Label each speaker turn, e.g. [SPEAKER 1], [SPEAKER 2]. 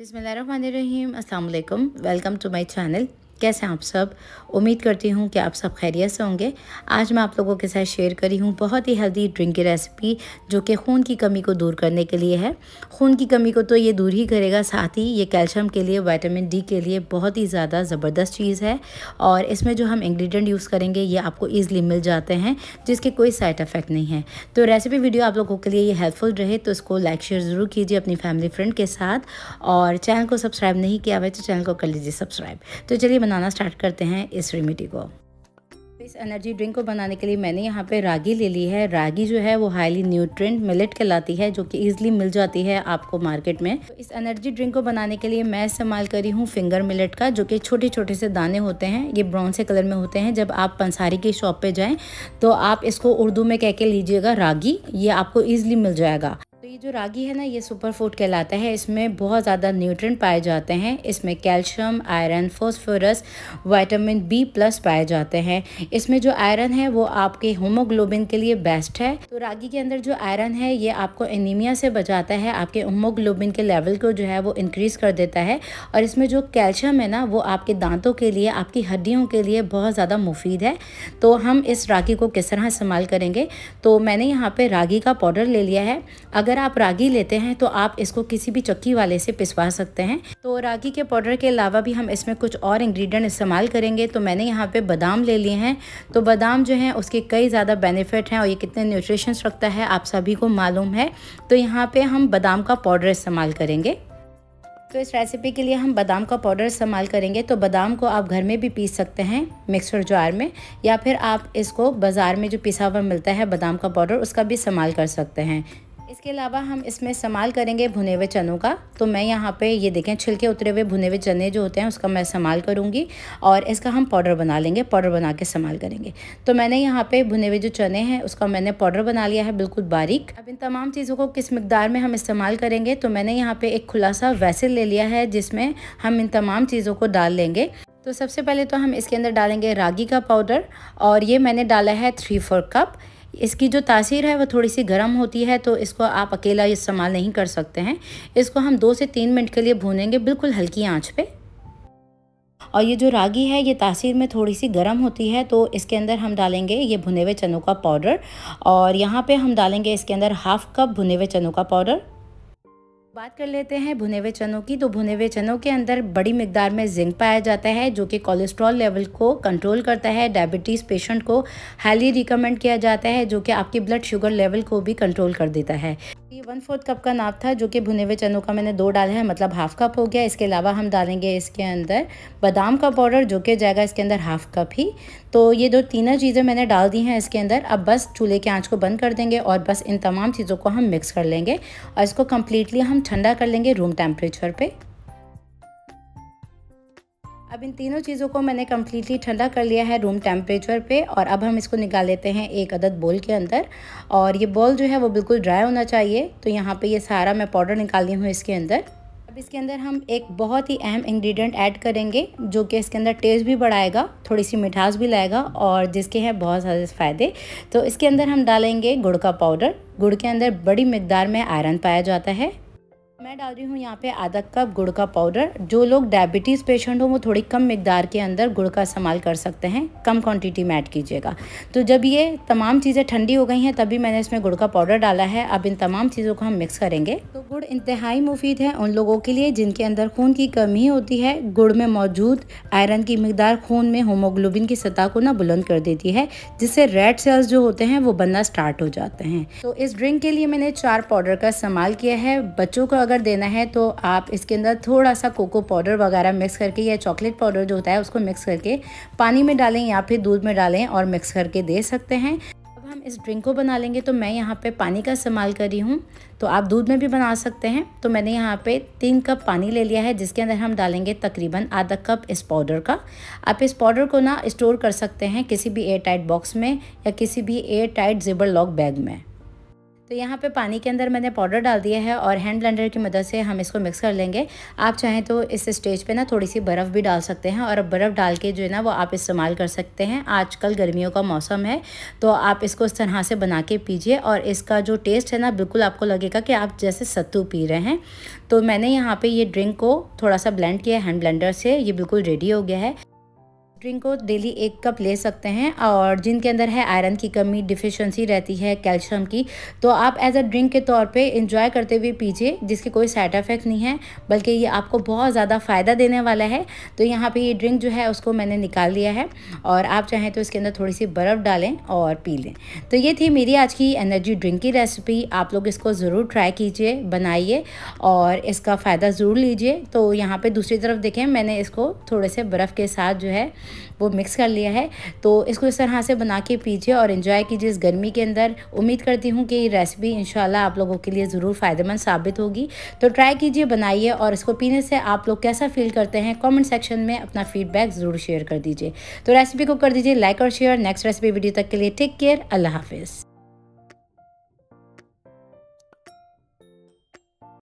[SPEAKER 1] बिसमीम अल्लाम welcome to my channel. कैसे हैं आप सब? उम्मीद करती हूँ कि आप सब खैरियत से होंगे। आज मैं आप लोगों के साथ शेयर करी हूँ बहुत ही हेल्दी ड्रिंक की रेसिपी जो कि खून की कमी को दूर करने के लिए है। खून की कमी को तो ये दूर ही करेगा, साथ ही ये कैल्शियम के लिए वाइटामिन डी के लिए बहुत ही ज़्यादा ज़बरदस्त चीज़ है। और इसमें जो हम इंग्रेडिएंट यूज़ करेंगे, ये आपको ईज़िली मिल जाते हैं, जिसके कोई साइड इफ़ेक्ट नहीं है। तो रेसिपी वीडियो आप लोगों के लिए ये हेल्पफुल रहे तो इसको लाइक शेयर ज़रूर कीजिए अपनी फैमिली फ्रेंड के साथ। और चैनल को सब्सक्राइब नहीं किया हुआ तो चैनल को कर लीजिए सब्सक्राइब तो चलिए बनाना स्टार्ट करते हैं इस रेमिडी को। इस एनर्जी ड्रिंक को बनाने के लिए मैंने यहाँ पे रागी ले ली है। रागी जो है वो हाईली न्यूट्रेंट मिलेट कहलाती है, जो कि ईजिली मिल जाती है आपको मार्केट में। तो इस एनर्जी ड्रिंक को बनाने के लिए मैं इस्तेमाल करी हूँ फिंगर मिलेट का, जो कि छोटे छोटे से दाने होते हैं। ये ब्राउन से कलर में होते हैं। जब आप पंसारी की शॉप पे जाएँ तो आप इसको उर्दू में कह के लीजिएगा रागी। ये आपको ईजिली मिल जाएगा। ये जो रागी है ना, ये सुपर फ़ूड कहलाता है। इसमें बहुत ज़्यादा न्यूट्रेंट पाए जाते हैं। इसमें calcium iron phosphorus vitamin B plus पाए जाते हैं। इसमें जो आयरन है, वो आपके होमोग्लोबिन के लिए बेस्ट है। तो रागी के अंदर जो आयरन है, ये आपको एनीमिया से बचाता है। आपके होमोग्लोबिन के लेवल को जो है, वो इंक्रीज़ कर देता है। और इसमें जो कैल्शियम है ना, वो आपके दांतों के लिए, आपकी हड्डियों के लिए बहुत ज़्यादा मुफीद है। तो हम इस रागी को किस तरह इस्तेमाल करेंगे? तो मैंने यहाँ पर रागी का पाउडर ले लिया है। अगर अगर आप रागी लेते हैं तो आप इसको किसी भी चक्की वाले से पिसवा सकते हैं। तो रागी के पाउडर के अलावा भी हम इसमें कुछ और इंग्रेडिएंट इस्तेमाल करेंगे। तो मैंने यहाँ पे बादाम ले लिए हैं। तो बादाम जो है, उसके कई ज़्यादा बेनिफिट हैं और ये कितने न्यूट्रिशंस रखता है, आप सभी को मालूम है। तो यहाँ पर हम बादाम का पाउडर इस्तेमाल करेंगे। तो इस रेसिपी के लिए हम बादाम का पाउडर इस्तेमाल करेंगे। तो बादाम को आप घर में भी पीस सकते हैं मिक्सर जार में, या फिर आप इसको बाज़ार में जो पिसा हुआ मिलता है बादाम का पाउडर, उसका भी इस्तेमाल कर सकते हैं। इसके अलावा हम इसमें इस्तेमाल करेंगे भुने हुए चनों का। तो मैं यहाँ पे ये देखें, छिलके उतरे हुए भुने हुए चने जो होते हैं, उसका मैं इस्तेमाल करूँगी और इसका हम पाउडर बना लेंगे, पाउडर बना के इस्तेमाल करेंगे। तो मैंने यहाँ पे भुने हुए जो चने हैं, उसका मैंने पाउडर बना लिया है, बिल्कुल बारीक। अब इन तमाम चीज़ों को किस मकदार में हम इस्तेमाल करेंगे तो मैंने यहाँ पर एक खुला सा वैसल ले लिया है, जिसमें हम इन तमाम चीज़ों को डाल लेंगे। तो सबसे पहले तो हम इसके अंदर डालेंगे रागी का पाउडर और ये मैंने डाला है थ्री फोर कप। इसकी जो तासीर है, वो थोड़ी सी गर्म होती है तो इसको आप अकेला इस्तेमाल नहीं कर सकते हैं। इसको हम दो से तीन मिनट के लिए भूनेंगे बिल्कुल हल्की आँच पर और ये जो रागी है, ये तासीर में थोड़ी सी गर्म होती है तो इसके अंदर हम डालेंगे ये भुने हुए चनों का पाउडर। और यहाँ पे हम डालेंगे इसके अंदर हाफ़ कप भुने हुए चनों का पाउडर। बात कर लेते हैं भुने हुए चनों की। तो भुने हुए चनों के अंदर बड़ी मकदार में जिंक पाया जाता है, जो कि कोलेस्ट्रॉल लेवल को कंट्रोल करता है। डायबिटीज़ पेशेंट को हाईली रिकमेंड किया जाता है, जो कि आपके ब्लड शुगर लेवल को भी कंट्रोल कर देता है। ये वन फोर्थ कप का नाप था, जो कि भुने हुए चनों का मैंने दो डाला है मतलब हाफ़ कप हो गया। इसके अलावा हम डालेंगे इसके अंदर बादाम का पाउडर जो कि जाएगा इसके अंदर हाफ़ कप ही। तो ये दो तीनों चीज़ें मैंने डाल दी हैं इसके अंदर। अब बस चूल्हे के आँच को बंद कर देंगे और बस इन तमाम चीज़ों को हम मिक्स कर लेंगे और इसको कम्प्लीटली हम ठंडा कर लेंगे रूम टेम्परेचर पर अब इन तीनों चीज़ों को मैंने कम्प्लीटली ठंडा कर लिया है रूम टेम्परेचर पे और अब हम इसको निकाल लेते हैं एक अदद बोल के अंदर। और ये बॉल जो है वो बिल्कुल ड्राई होना चाहिए तो यहाँ पे ये सारा मैं पाउडर निकाल हूँ इसके अंदर। अब इसके अंदर हम एक बहुत ही अहम इंग्रेडिएंट ऐड करेंगे, जो कि इसके अंदर टेस्ट भी बढ़ाएगा थोड़ी सी मिठास भी लाएगा और जिसके हैं बहुत सारे फ़ायदे। तो इसके अंदर हम डालेंगे गुड़ का पाउडर गुड़ के अंदर बड़ी मकदार में आयरन पाया जाता है। मैं डाल रही हूँ यहाँ पे आधा कप गुड़ का पाउडर। जो लोग डायबिटीज़ पेशेंट हो, वो थोड़ी कम मकदार के अंदर गुड़ का इस्तेमाल कर सकते हैं। कम क्वांटिटी में ऐड कीजिएगा। तो जब ये तमाम चीज़ें ठंडी हो गई हैं, तभी मैंने इसमें गुड़ का पाउडर डाला है। अब इन तमाम चीज़ों को हम मिक्स करेंगे। तो गुड़ इंतहाई मुफीद है उन लोगों के लिए जिनके अंदर खून की कमी होती है। गुड़ में मौजूद आयरन की मकदार खून में होमोग्लोबिन की सतह को ना बुलंद कर देती है, जिससे रेड सेल्स जो होते हैं, वो बनना स्टार्ट हो जाते हैं। तो इस ड्रिंक के लिए मैंने चार पाउडर का इस्तेमाल किया है। बच्चों को अगर देना है तो आप इसके अंदर थोड़ा सा कोको पाउडर वगैरह मिक्स करके या चॉकलेट पाउडर जो होता है उसको मिक्स करके पानी में डालें या फिर दूध में डालें और मिक्स करके दे सकते हैं। अब हम इस ड्रिंक को बना लेंगे तो मैं यहाँ पे पानी का इस्तेमाल करी हूँ। तो आप दूध में भी बना सकते हैं। तो मैंने यहाँ पे तीन कप पानी ले लिया है जिसके अंदर हम डालेंगे तकरीबन आधा कप इस पाउडर का। आप इस पाउडर को ना स्टोर कर सकते हैं किसी भी एयर टाइट बॉक्स में या किसी भी air tight zipper lock bag में। तो यहाँ पे पानी के अंदर मैंने पाउडर डाल दिया है और हैंड ब्लेंडर की मदद से हम इसको मिक्स कर लेंगे। आप चाहें तो इस स्टेज पे ना थोड़ी सी बर्फ़ भी डाल सकते हैं और बर्फ़ डाल के जो है ना वो आप इस्तेमाल कर सकते हैं। आजकल गर्मियों का मौसम है तो आप इसको इस तरह से बना के पीजिए और इसका जो टेस्ट है ना बिल्कुल आपको लगेगा कि आप जैसे सत्तू पी रहे हैं। तो मैंने यहाँ पर ये ड्रिंक को थोड़ा सा ब्लेंड किया हैंड ब्लेंडर से, ये बिल्कुल रेडी हो गया है। ड्रिंक को डेली एक कप ले सकते हैं और जिनके अंदर है आयरन की कमी डिफिशेंसी रहती है कैल्शियम की तो आप एज अ ड्रिंक के तौर पे इंजॉय करते हुए पीजिए, जिसके कोई साइड इफ़ेक्ट नहीं है, बल्कि ये आपको बहुत ज़्यादा फ़ायदा देने वाला है। तो यहाँ पे ये ड्रिंक जो है उसको मैंने निकाल लिया है और आप चाहें तो इसके अंदर थोड़ी सी बर्फ़ डालें और पी लें। तो ये थी मेरी आज की एनर्जी ड्रिंक की रेसिपी आप लोग इसको ज़रूर ट्राई कीजिए, बनाइए और इसका फ़ायदा ज़रूर लीजिए। तो यहाँ पर दूसरी तरफ़ देखें, मैंने इसको थोड़े से बर्फ़ के साथ जो है वो मिक्स कर लिया है। तो इसको इस तरह से बना के पीजिए और इन्जॉय कीजिए इस गर्मी के अंदर। उम्मीद करती हूँ कि ये रेसिपी इन आप लोगों के लिए ज़रूर फ़ायदेमंद साबित होगी। तो ट्राई कीजिए, बनाइए और इसको पीने से आप लोग कैसा फील करते हैं कॉमेंट सेक्शन में अपना फीडबैक ज़रूर शेयर कर दीजिए। तो रेसिपी को कर दीजिए लाइक और शेयर नेक्स्ट रेसिपी वीडियो तक के लिए टेक केयर अल्लाह हाफिज़।